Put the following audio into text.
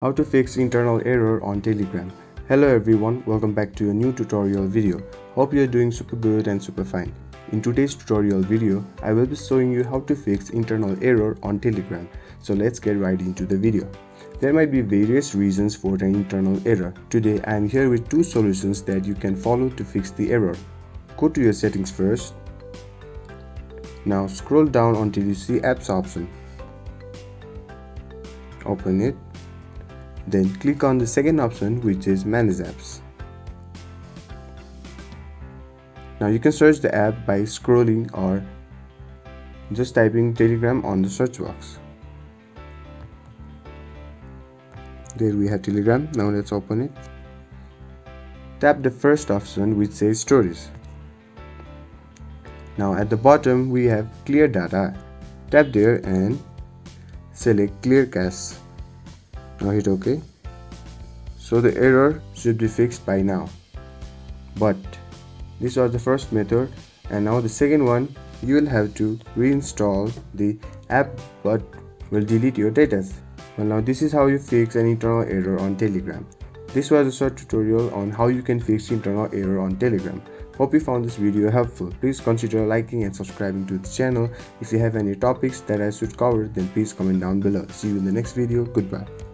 How to fix internal error on Telegram. Hello everyone, welcome back to a new tutorial video. Hope you are doing super good and super fine. In today's tutorial video, I will be showing you how to fix internal error on Telegram. So let's get right into the video. There might be various reasons for the internal error. Today I am here with two solutions that you can follow to fix the error. Go to your settings first. Now scroll down until you see apps option. Open it then click on the second option which is manage apps. Now you can search the app by scrolling or just typing telegram on the search box. There we have telegram. Now let's open it. Tap the first option which says stories. Now at the bottom we have clear data. Tap there and select clear cache now hit ok so the error should be fixed by now but this was the first method and now the second one you will have to reinstall the app but will delete your data well now this is how you fix an internal error on telegram this was a short tutorial on how you can fix internal error on telegram Hope you found this video helpful. Please consider liking and subscribing to the channel. If you have any topics that I should cover then please comment down below. See you in the next video. Goodbye.